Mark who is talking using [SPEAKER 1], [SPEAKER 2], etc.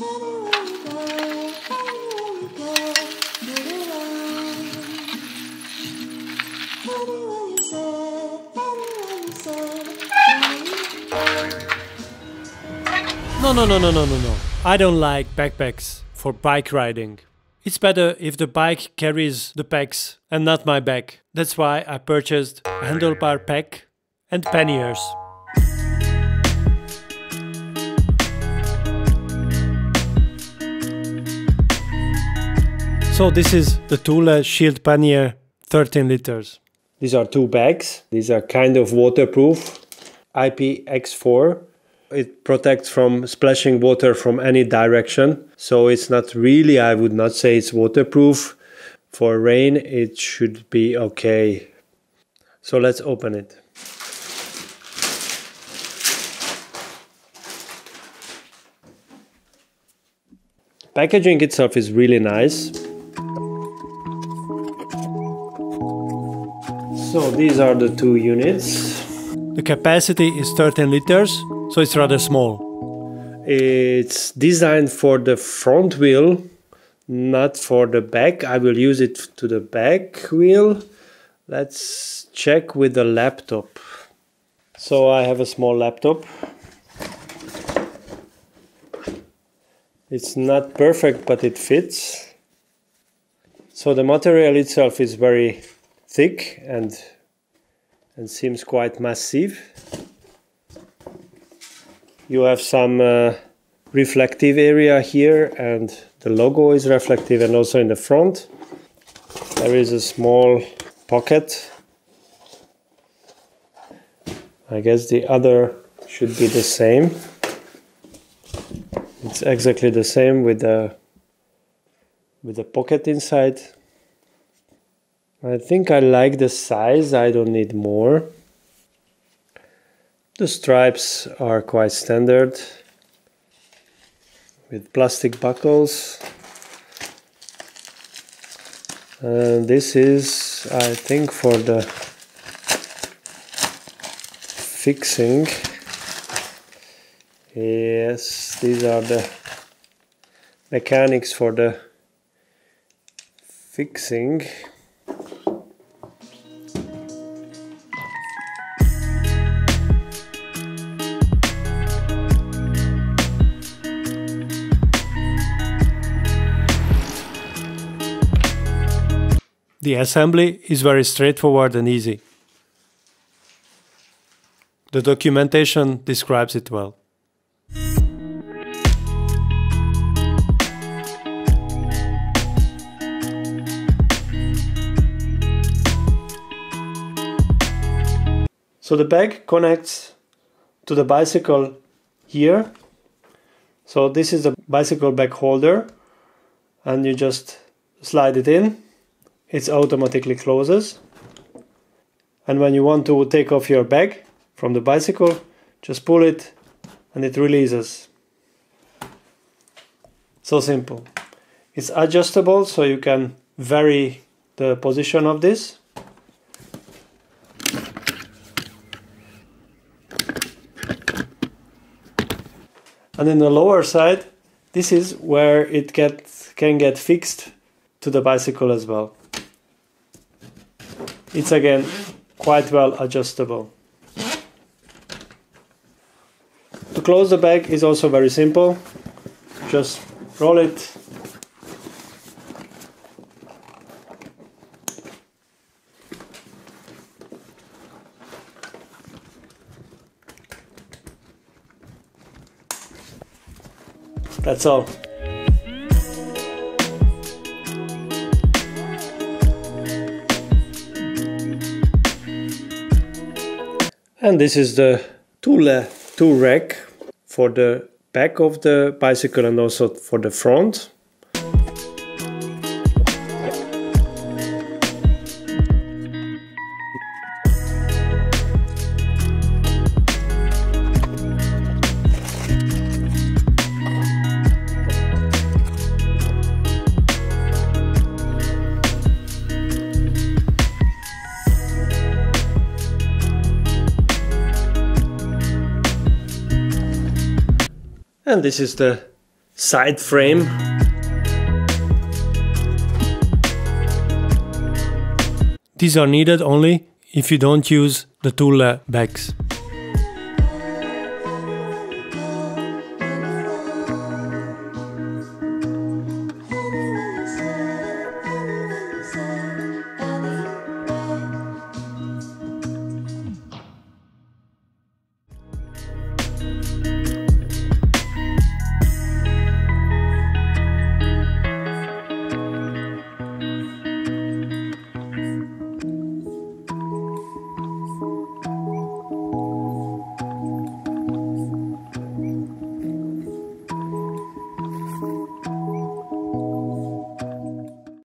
[SPEAKER 1] No, no, no, no, no, no, no. I don't like backpacks for bike riding. It's better if the bike carries the packs and not my back. That's why I purchased handlebar pack and panniers. So this is the Thule Shield Pannier 13 liters. These are two bags. These are kind of waterproof. IPX4. It protects from splashing water from any direction. So it's not really, I would not say it's waterproof. For rain, it should be okay. So let's open it. Packaging itself is really nice. So these are the two units. The capacity is 13 liters, so it's rather small. It's designed for the front wheel, not for the back. I will use it to the back wheel. Let's check with the laptop. So I have a small laptop. It's not perfect, but it fits. So the material itself is very thick and and seems quite massive. You have some uh, reflective area here and the logo is reflective and also in the front there is a small pocket. I guess the other should be the same. It's exactly the same with the with the pocket inside. I think I like the size, I don't need more. The stripes are quite standard with plastic buckles. And this is, I think, for the fixing. Yes, these are the mechanics for the fixing. The assembly is very straightforward and easy. The documentation describes it well. So the bag connects to the bicycle here. So this is the bicycle bag holder and you just slide it in. It automatically closes. And when you want to take off your bag from the bicycle, just pull it and it releases. So simple. It's adjustable so you can vary the position of this. And in the lower side, this is where it get, can get fixed to the bicycle as well. It's again quite well adjustable. To close the bag is also very simple. Just roll it That's all. And this is the Thule Tour Rack for the back of the bicycle and also for the front. And this is the side frame. These are needed only if you don't use the tool uh, bags.